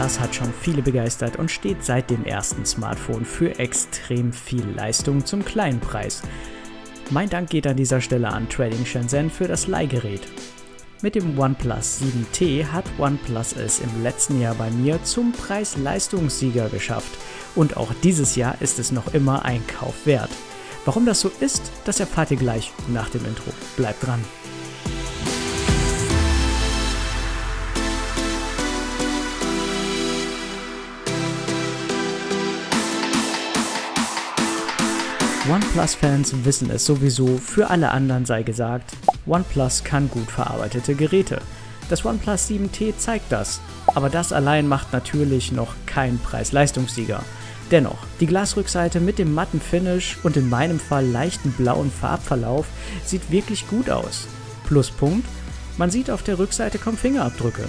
OnePlus hat schon viele begeistert und steht seit dem ersten Smartphone für extrem viel Leistung zum kleinen Preis. Mein Dank geht an dieser Stelle an Trading Shenzhen für das Leihgerät. Mit dem OnePlus 7T hat OnePlus es im letzten Jahr bei mir zum Preis-Leistungssieger geschafft und auch dieses Jahr ist es noch immer ein Kauf wert. Warum das so ist, das erfahrt ihr gleich nach dem Intro. Bleibt dran! OnePlus-Fans wissen es sowieso, für alle anderen sei gesagt, OnePlus kann gut verarbeitete Geräte. Das OnePlus 7T zeigt das, aber das allein macht natürlich noch kein Preis-Leistungssieger. Dennoch, die Glasrückseite mit dem matten Finish und in meinem Fall leichten blauen Farbverlauf sieht wirklich gut aus. Pluspunkt, man sieht auf der Rückseite kaum Fingerabdrücke.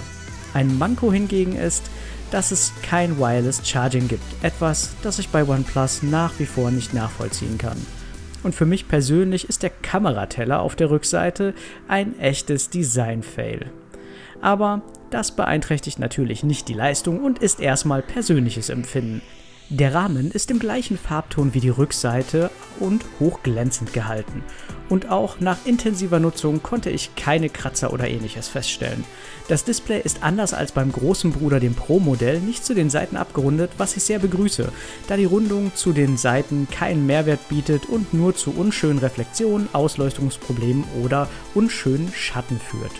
Ein Manko hingegen ist, dass es kein Wireless Charging gibt, etwas, das ich bei OnePlus nach wie vor nicht nachvollziehen kann. Und für mich persönlich ist der Kamerateller auf der Rückseite ein echtes Design-Fail. Aber das beeinträchtigt natürlich nicht die Leistung und ist erstmal persönliches Empfinden. Der Rahmen ist im gleichen Farbton wie die Rückseite und hochglänzend gehalten. Und auch nach intensiver Nutzung konnte ich keine Kratzer oder ähnliches feststellen. Das Display ist anders als beim großen Bruder dem Pro-Modell nicht zu den Seiten abgerundet, was ich sehr begrüße, da die Rundung zu den Seiten keinen Mehrwert bietet und nur zu unschönen Reflexionen, Ausleuchtungsproblemen oder unschönen Schatten führt.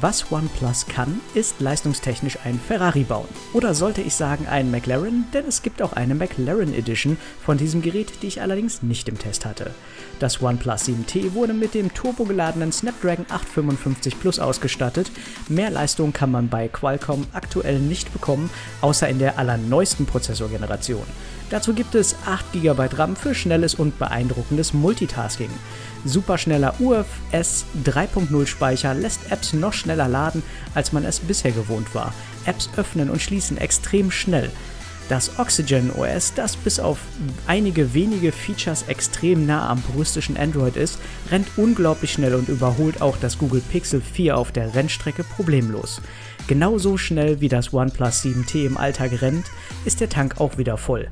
Was OnePlus kann, ist leistungstechnisch ein Ferrari bauen. Oder sollte ich sagen ein McLaren, denn es gibt auch eine McLaren Edition von diesem Gerät, die ich allerdings nicht im Test hatte. Das OnePlus 7T wurde mit dem turbogeladenen Snapdragon 855 Plus ausgestattet. Mehr Leistung kann man bei Qualcomm aktuell nicht bekommen, außer in der allerneuesten Prozessorgeneration. Dazu gibt es 8 GB RAM für schnelles und beeindruckendes Multitasking. Superschneller UFS 3.0 Speicher lässt Apps noch schneller laden, als man es bisher gewohnt war. Apps öffnen und schließen extrem schnell. Das Oxygen OS, das bis auf einige wenige Features extrem nah am puristischen Android ist, rennt unglaublich schnell und überholt auch das Google Pixel 4 auf der Rennstrecke problemlos. Genauso schnell wie das OnePlus 7T im Alltag rennt, ist der Tank auch wieder voll.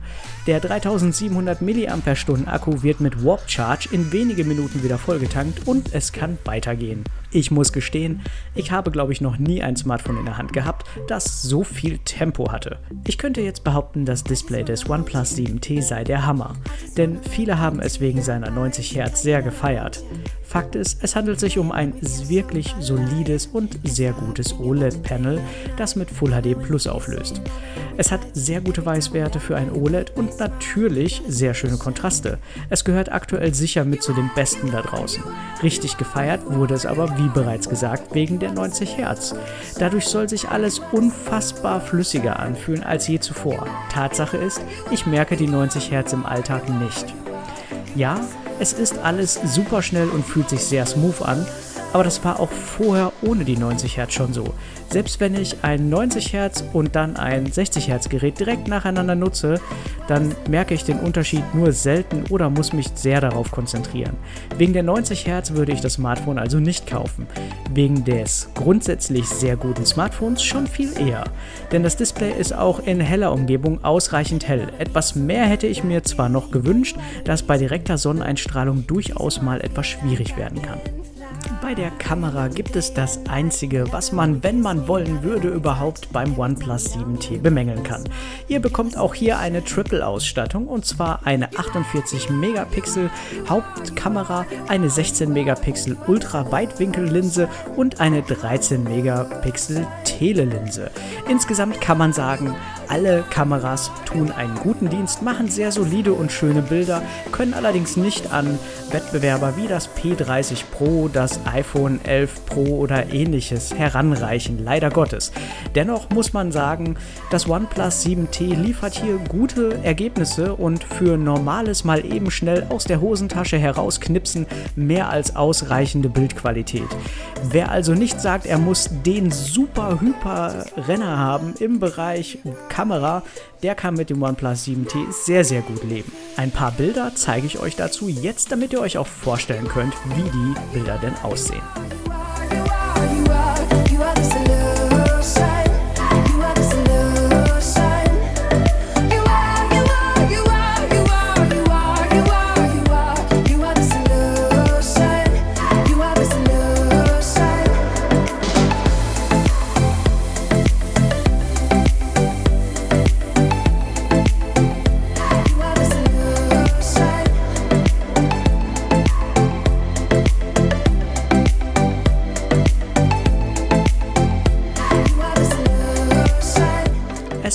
Der 3700 mAh Akku wird mit Warp Charge in wenige Minuten wieder vollgetankt und es kann weitergehen. Ich muss gestehen, ich habe glaube ich noch nie ein Smartphone in der Hand gehabt, das so viel Tempo hatte. Ich könnte jetzt behaupten, das Display des OnePlus 7T sei der Hammer, denn viele haben es wegen seiner 90 Hz sehr gefeiert. Fakt ist, es handelt sich um ein wirklich solides und sehr gutes OLED-Panel, das mit Full HD Plus auflöst. Es hat sehr gute Weißwerte für ein OLED und natürlich sehr schöne Kontraste. Es gehört aktuell sicher mit zu den besten da draußen. Richtig gefeiert wurde es aber, wie bereits gesagt, wegen der 90 Hertz. Dadurch soll sich alles unfassbar flüssiger anfühlen als je zuvor. Tatsache ist, ich merke die 90 Hertz im Alltag nicht. Ja, es ist alles super schnell und fühlt sich sehr smooth an, aber das war auch vorher ohne die 90 Hertz schon so. Selbst wenn ich ein 90 Hertz und dann ein 60 Hertz Gerät direkt nacheinander nutze, dann merke ich den Unterschied nur selten oder muss mich sehr darauf konzentrieren. Wegen der 90 Hertz würde ich das Smartphone also nicht kaufen. Wegen des grundsätzlich sehr guten Smartphones schon viel eher. Denn das Display ist auch in heller Umgebung ausreichend hell. Etwas mehr hätte ich mir zwar noch gewünscht, da es bei direkter Sonneneinstrahlung durchaus mal etwas schwierig werden kann. Bei der Kamera gibt es das einzige, was man, wenn man wollen würde, überhaupt beim OnePlus 7T bemängeln kann. Ihr bekommt auch hier eine Triple-Ausstattung und zwar eine 48 Megapixel Hauptkamera, eine 16 Megapixel Ultra-Weitwinkellinse und eine 13 Megapixel Telelinse. Insgesamt kann man sagen, alle Kameras tun einen guten Dienst, machen sehr solide und schöne Bilder, können allerdings nicht an Wettbewerber wie das P30 Pro, das iPhone 11 Pro oder ähnliches heranreichen, leider Gottes. Dennoch muss man sagen, das OnePlus 7T liefert hier gute Ergebnisse und für normales mal eben schnell aus der Hosentasche herausknipsen mehr als ausreichende Bildqualität. Wer also nicht sagt, er muss den super hyper Renner haben im Bereich Kamera, Kamera, der kann mit dem OnePlus 7T sehr, sehr gut leben. Ein paar Bilder zeige ich euch dazu jetzt, damit ihr euch auch vorstellen könnt, wie die Bilder denn aussehen.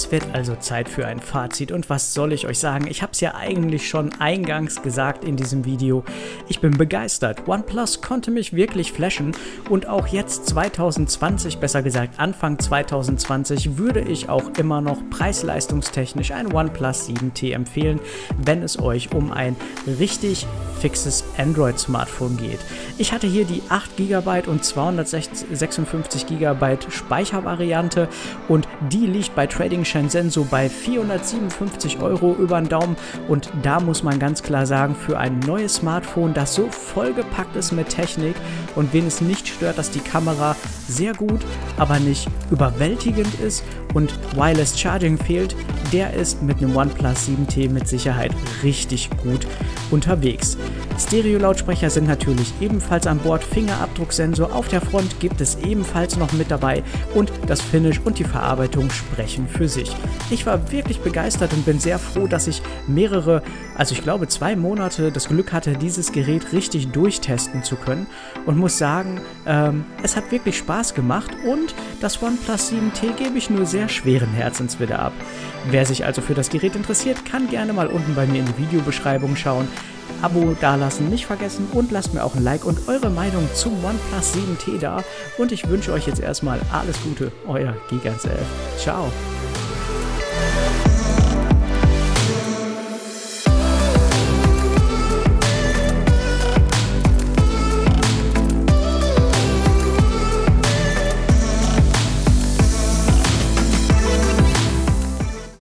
Es wird also Zeit für ein Fazit und was soll ich euch sagen? Ich habe es ja eigentlich schon eingangs gesagt in diesem Video. Ich bin begeistert. OnePlus konnte mich wirklich flashen und auch jetzt 2020, besser gesagt Anfang 2020, würde ich auch immer noch preis-leistungstechnisch ein OnePlus 7T empfehlen, wenn es euch um ein richtig fixes Android-Smartphone geht. Ich hatte hier die 8 GB und 256 GB Speichervariante und die liegt bei Trading Shenzhen so bei 457 Euro über den Daumen und da muss man ganz klar sagen, für ein neues Smartphone, das so vollgepackt ist mit Technik und wen es nicht stört, dass die Kamera sehr gut, aber nicht überwältigend ist und Wireless Charging fehlt, der ist mit einem OnePlus 7T mit Sicherheit richtig gut unterwegs. Stereo-Lautsprecher sind natürlich ebenfalls an Bord, Fingerabdrucksensor auf der Front gibt es ebenfalls noch mit dabei und das Finish und die Verarbeitung sprechen für sich. Ich war wirklich begeistert und bin sehr froh, dass ich mehrere, also ich glaube zwei Monate das Glück hatte, dieses Gerät richtig durchtesten zu können und muss sagen, ähm, es hat wirklich Spaß gemacht und das OnePlus 7T gebe ich nur sehr schweren Herzens wieder ab. Wer sich also für das Gerät interessiert, kann gerne mal unten bei mir in die Videobeschreibung schauen. Abo dalassen nicht vergessen und lasst mir auch ein Like und eure Meinung zum OnePlus 7T da. Und ich wünsche euch jetzt erstmal alles Gute, euer Gigans11. Ciao. Bye.